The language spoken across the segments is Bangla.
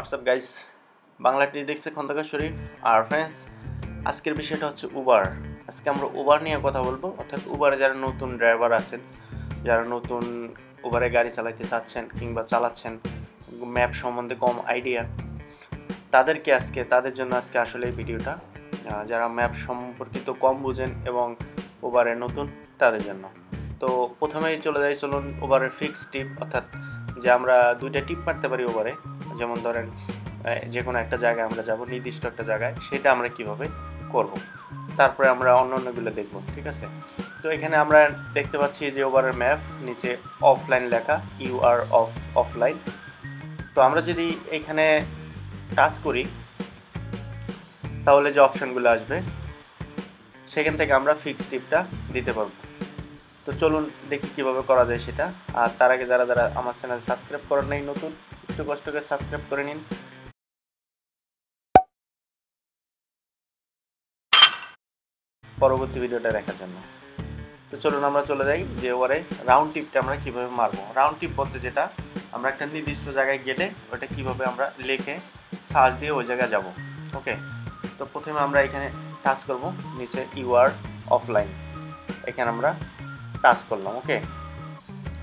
হোয়াটসঅ্যাপ গাইস বাংলা টি দেখছে খন্দকার শরীফ। আর ফ্রেন্ডস আজকের বিষয়টা হচ্ছে উবার আজকে আমরা উবার নিয়ে কথা বলব। অর্থাৎ উবারে যারা নতুন ড্রাইভার আছেন, যারা নতুন উবারে গাড়ি চালাইতে চাচ্ছেন কিংবা চালাচ্ছেন ম্যাপ সম্বন্ধে কম আইডিয়া তাদেরকে আজকে, তাদের জন্য আজকে আসলে এই ভিডিওটা যারা ম্যাপ সম্পর্কিত কম বুঝেন এবং উবারে নতুন, তাদের জন্য। তো প্রথমেই চলে যাই, চলুন উবারের ফিক্স টিপ অর্থাৎ যে আমরা দুইটা টিপ মারতে পারি ওভারে যেমন ধরেন যে কোনো একটা জায়গায় আমরা যাব, নির্দিষ্ট একটা জায়গায়, সেটা আমরা কীভাবে করব? তারপরে আমরা অন্য অন্যগুলো দেখব, ঠিক আছে? তো এখানে আমরা দেখতে পাচ্ছি যে ওভারের ম্যাপ নিচে অফলাইন লেখা ইউ আর অফ অফলাইন তো আমরা যদি এখানে টাচ করি, তাহলে যে অপশনগুলো আসবে, সেখান থেকে আমরা ফিক্স টিপটা দিতে পারব। তো চলুন দেখি কীভাবে করা যায় সেটা। আর তার আগে যারা যারা আমার চ্যানেল সাবস্ক্রাইব করেন নাই নতুন একটু কষ্ট করে সাবস্ক্রাইব করে নিন। পরবর্তী ভিডিওটা দেখার জন্য। তো চলুন আমরা চলে যাই যে ওরে রাউন্ড টিপটা আমরা কীভাবে মারবো। রাউন্ড টিপ বলতে যেটা, আমরা একটা নির্দিষ্ট জায়গায় গেলে ওটা কীভাবে আমরা লিখে সার্চ দিয়ে ওই জায়গায় যাব। ওকে তো প্রথমে আমরা এখানে টাচ করব, নিচে ইউআর অফলাইন এখানে আমরা টাচ করলাম ওকে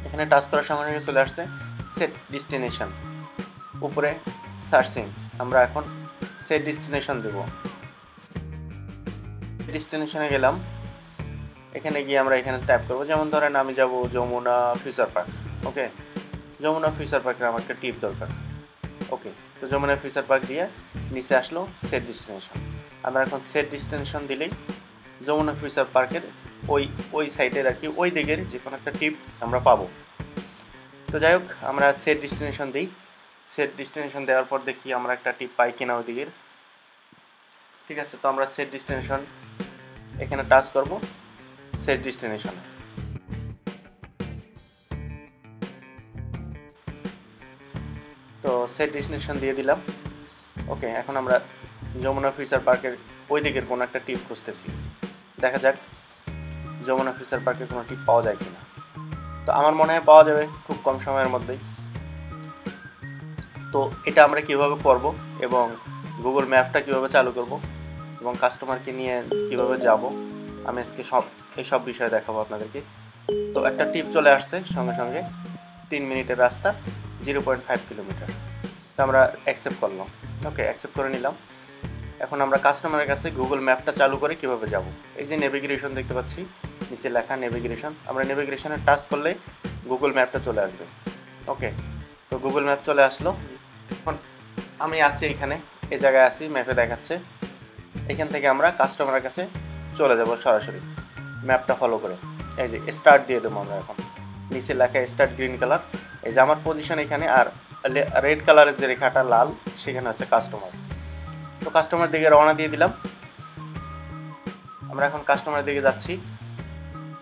এখানে টাচ করার সঙ্গে চলে আসছে সেট ডেস্টিনেশন উপরে সার্চিং আমরা এখন সেট ডেস্টিনেশন দেব। ডেস্টিনেশনে গেলাম। এখানে গিয়ে আমরা এখানে ট্যাপ করব। যেমন ধরেন আমি যাব Jamuna future park. Okay? Jamuna future পার্কের আমার একটা টিপ দরকার। ওকে? তো যমুনা ফিউচার পার্ক দিয়ে নিচে আসলো সেট ডেস্টিনেশন। আমরা এখন সেট ডেস্টিনেশন দিলেই যমুনা ফিউচার পার্কের ওই ওই সাইডের আর কি, ওই দিকের যে কোনো একটা টিপ আমরা পাবো। তো যাই হোক, আমরা সেট ডেস্টিনেশন দিই। সেট ডেস্টিনেশন দেওয়ার পর দেখি আমরা একটা টিপ পাই কিনা ওই ঠিক আছে, তো আমরা সেট ডেস্টিনেশন এখানে টাচ করব সেট ডেস্টিনেশন তো সেট ডেস্টিনেশন দিয়ে দিলাম। ওকে এখন আমরা যমুনা ফিউচার পার্কের ওই দিকের কোনো একটা টিপ খুঁজতেছি। দেখা যাক যমুনা ফিউচার পার্কে কোনো টিপ পাওয়া যায় কিনা। তো আমার মনে হয় পাওয়া যাবে খুব কম সময়ের মধ্যেই। তো এটা আমরা কীভাবে করব এবং গুগল ম্যাপটা কীভাবে চালু করব এবং কাস্টমারকে নিয়ে কীভাবে যাব, আমি আজকে সব, এই সব বিষয়ে দেখাবো আপনাদেরকে। তো একটা টিপ চলে আসছে সঙ্গে সঙ্গে, তিন মিনিটের রাস্তা জিরো পয়েন্ট ফাইভ কিলোমিটার তো আমরা অ্যাকসেপ্ট করলাম। ওকে অ্যাকসেপ্ট করে নিলাম। এখন আমরা কাস্টমারের কাছে গুগল ম্যাপটা চালু করে কীভাবে যাব। এই যে নেভিগেশন দেখতে পাচ্ছি, নিচে লেখা নেভিগেশন আমরা নেভিগেশনে টাচ করলে গুগল ম্যাপটা চলে আসবে। ওকে তো গুগল ম্যাপ চলে আসলো। এখন আমি আছি এখানে এই জায়গায় আছি, ম্যাপে দেখাচ্ছে। এখান থেকে আমরা কাস্টমারের কাছে চলে যাব সরাসরি। ম্যাপটা ফলো করে। এই যে স্টার্ট দিয়ে দেবো আমরা এখন। নিচে লেখা স্টার্ট গ্রিন কালার এই যে আমার পজিশন এখানে আর রেড কালারের যে রেখাটা লাল, সেখানে আছে কাস্টমার তো কাস্টমার দিকে রওনা দিয়ে দিলাম। আমরা এখন কাস্টমারের দিকে যাচ্ছি।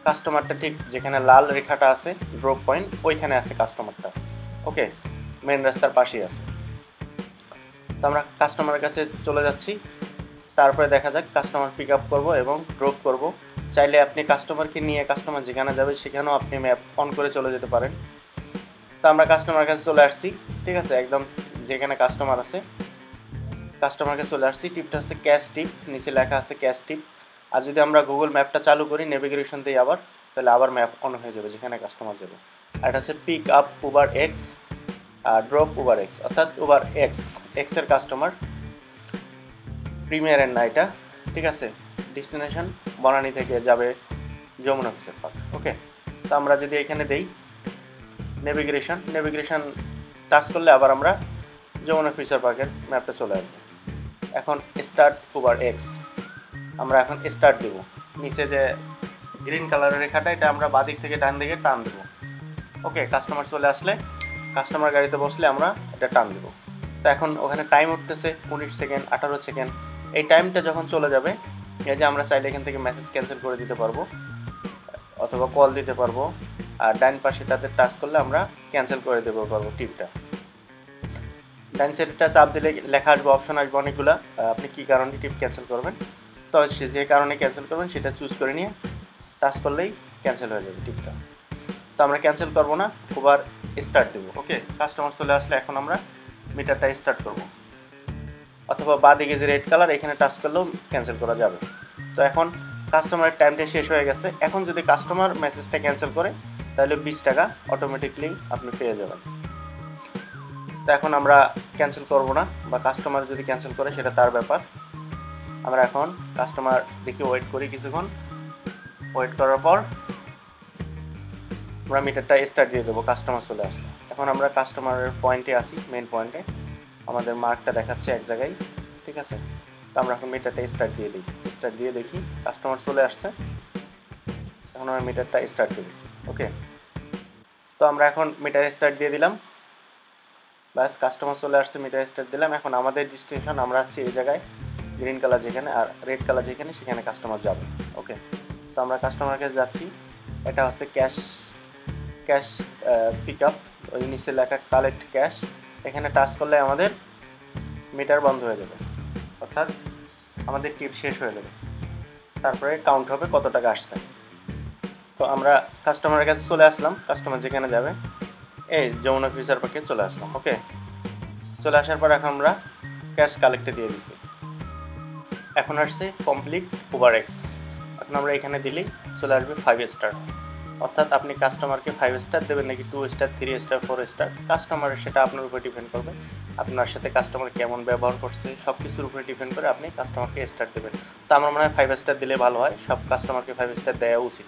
কাস্টমারটা ঠিক যেখানে লাল রেখাটা আছে ড্রপ পয়েন্ট ওইখানে আছে কাস্টমারটা ওকে মেন রাস্তার পাশেই আছে। আমরা কাস্টমারের কাছে চলে যাচ্ছি। তারপরে দেখা যাক কাস্টমার পিক আপ করব এবং ড্রপ করব। চাইলে আপনি কাস্টমারকে নিয়ে কাস্টমার যেখানে যাবে সেখানেও আপনি ম্যাপ অন করে চলে যেতে পারেন। তো আমরা কাস্টমার কাছে চলে আসছি, ঠিক আছে? একদম যেখানে কাস্টমার আছে। কাস্টমারকে চলে আসছি, টিপটা হচ্ছে ক্যাশ টিপ, নিচে লেখা আছে ক্যাশ টিপ। আর যদি আমরা গুগল ম্যাপটা চালু করি নেভিগেশন দিয়ে আবার, তাহলে আবার ম্যাপ অন হয়ে যাবে যেখানে কাস্টমার যাবে। আর এটা হচ্ছে pick up Uber X drop Uber X অর্থাৎ উবার এক্স এক্সের কাস্টমার প্রিমিয়ারের না এটা, ঠিক আছে? ডেস্টিনেশন বনানি থেকে যাবে যমুনা অফিসের পার্ক ওকে তো আমরা যদি এখানে দেই নেভিগেশন নেভিগেশন টাচ করলে আবার আমরা যমুনা ফিচার পার্কের ম্যাপটা চলে আসবে। এখন স্টার্ট উবার এক্স আমরা এখন স্টার্ট দেব। নিচে যে গ্রিন কালারের রেখাটা, এটা আমরা বাদিক থেকে ডান দিকে টান দেবো ওকে কাস্টমার চলে আসলে কাস্টমার গাড়িতে বসলে আমরা এটা টান দেবো। তো এখন ওখানে টাইম উঠতেছে উনিশ সেকেন্ড আঠারো সেকেন্ড এই টাইমটা যখন চলে যাবে, এই যে আমরা চাইলে এখান থেকে মেসেজ ক্যান্সেল করে দিতে পারব, অথবা কল দিতে পারব, আর ডাইন পাশে তাদের টাচ করলে আমরা ক্যান্সেল করে দেবো পারব টিপটা ডাইন সাইডটা চাপ দিলে লেখা আসবে অপশন আসবে অনেকগুলো। আপনি কী কারণে টিপ ক্যান্সেল করবেন? তো সে যে কারণে ক্যান্সেল করবেন, সেটা চুজ করে নিয়ে টাচ করলেই ক্যান্সেল হয়ে যাবে টিপটা তো আমরা ক্যান্সেল করব না ওবার স্টার্ট দেবো ওকে কাস্টমার চলে আসলে এখন আমরা মিটারটা স্টার্ট করব। অথবা বা দিকে যে রেড কালার এখানে টাচ করলেও ক্যান্সেল করা যাবে। তো এখন কাস্টমারের টাইমটা শেষ হয়ে গেছে। এখন যদি কাস্টমার মেসেজটা ক্যান্সেল করে, তাহলে বিশ টাকা অটোমেটিকলি আপনি পেয়ে যাবেন। তো এখন আমরা ক্যান্সেল করব না, বা কাস্টমার যদি ক্যান্সেল করে, সেটা তার ব্যাপার। আমরা এখন কাস্টমার দেখি ওয়েট করি কিছুক্ষণ। ওয়েট করার পর আমরা মিটারটা স্টার্ট দিয়ে দেবো কাস্টমার চলে আসলো। এখন আমরা কাস্টমারের পয়েন্টে আসি মেন পয়েন্টে আমাদের মার্কটা দেখাচ্ছে এক জায়গায়, ঠিক আছে? তো আমরা এখন মিটারটা স্টার্ট দিয়ে দিই। স্টার্ট দিয়ে দেখি কাস্টমার চলে আসছে। এখন আমরা মিটারটা স্টার্ট দিই ওকে তো আমরা এখন মিটার স্টার্ট দিয়ে দিলাম। ব্যাস কাস্টমার চলে আসছে মিটার স্টার্ট দিলাম। এখন আমাদের ডিস্টিনেশন আমরা হচ্ছে এই জায়গায় গ্রিন কালার যেখানে আর রেড কালার যেখানে, সেখানে কাস্টমার যাবে ওকে তো আমরা কাস্টমার কাছে যাচ্ছি, এটা হচ্ছে ক্যাশ ক্যাশ পিক আপ ওই নিচে লেখা কালেক্ট ক্যাশ এখানে টাচ করলে আমাদের মিটার বন্ধ হয়ে যাবে। অর্থাৎ আমাদের টিপ শেষ হয়ে যাবে। তারপরে কাউন্ট হবে কত টাকা আসছে। তো আমরা কাস্টমারের কাছে চলে আসলাম। কাস্টমার যেখানে যাবে, এই যমুনা ফিউচার পার্কে চলে আসলাম ওকে চলে আসার পর এখন আমরা ক্যাশ কালেক্টে দিয়ে দিছি। এখন আসছে কমপ্লিট ওভার এক্স এখন আমরা এখানে দিলেই চলে আসবে ফাইভ স্টার অর্থাৎ আপনি কাস্টমারকে ফাইভ স্টার দেবেন নাকি two star three star four star কাস্টমারের সেটা আপনার উপর ডিপেন্ড করবে। আপনার সাথে কাস্টমার কেমন ব্যবহার করছে সব কিছুর উপরে ডিপেন্ড করে আপনি কাস্টমারকে স্টার দেবেন। তো আমার মনে হয় ফাইভ স্টার দিলে ভালো হয়, সব কাস্টমারকে ফাইভ স্টার দেওয়া উচিত।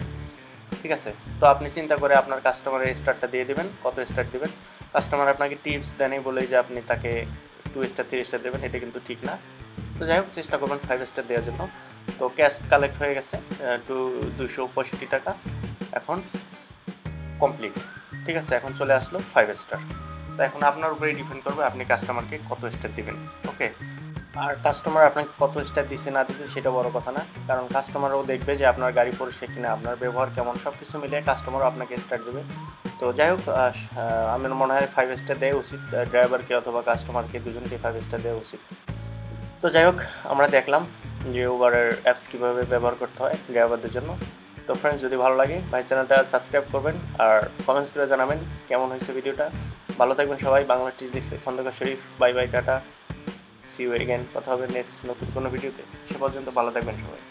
ঠিক আছে? তো আপনি চিন্তা করে আপনার কাস্টমারের স্টারটা দিয়ে দেবেন, কত স্টার দেবেন। কাস্টমার আপনাকে টিপস দেনই বলেই যে আপনি তাকে টু স্টার থ্রি স্টার দেবেন, এটা কিন্তু ঠিক না। তো যাই হোক, চেষ্টা করবেন ফাইভ স্টার দেওয়ার জন্য। তো ক্যাশ কালেক্ট হয়ে গেছে টু দুশো পঁয়ষট্টি টাকা। এখন কমপ্লিট ঠিক আছে, এখন চলে আসলো ফাইভ স্টার তো এখন আপনার উপরেই ডিপেন্ড করবে আপনি কাস্টমারকে কত স্টার দিবেন ওকে আর কাস্টমার আপনাকে কত স্টার দিচ্ছে না দিচ্ছে সেটা বড় কথা না। কারণ কাস্টমারও দেখবে যে আপনার গাড়ি পরিষেবা কিনা, আপনার ব্যবহার কেমন সব কিছু মিলিয়ে কাস্টমারও আপনাকে স্টার দেবে। তো যাই হোক আমার মনে হয় ফাইভ স্টার দেওয়া উচিত ড্রাইভারকে অথবা কাস্টমারকে দুজনকে ফাইভ স্টার দেওয়া উচিত। তো যাই হোক, আমরা দেখলাম যে উবারের অ্যাপস কীভাবে ব্যবহার করতে হয় ড্রাইভারদের জন্য। তো ফ্রেন্ডস যদি ভালো লাগে ভাই চ্যানেলটা সাবস্ক্রাইব করবেন আর কমেন্টস করে জানাবেন কেমন হয়েছে ভিডিওটা ভালো থাকবেন সবাই, বাংলা টিভি দেখছে। Khandakar Sharif bye bye tata. See you again কথা হবে নেক্সট নতুন কোনো ভিডিওতে সে পর্যন্ত ভালো থাকবেন সবাই।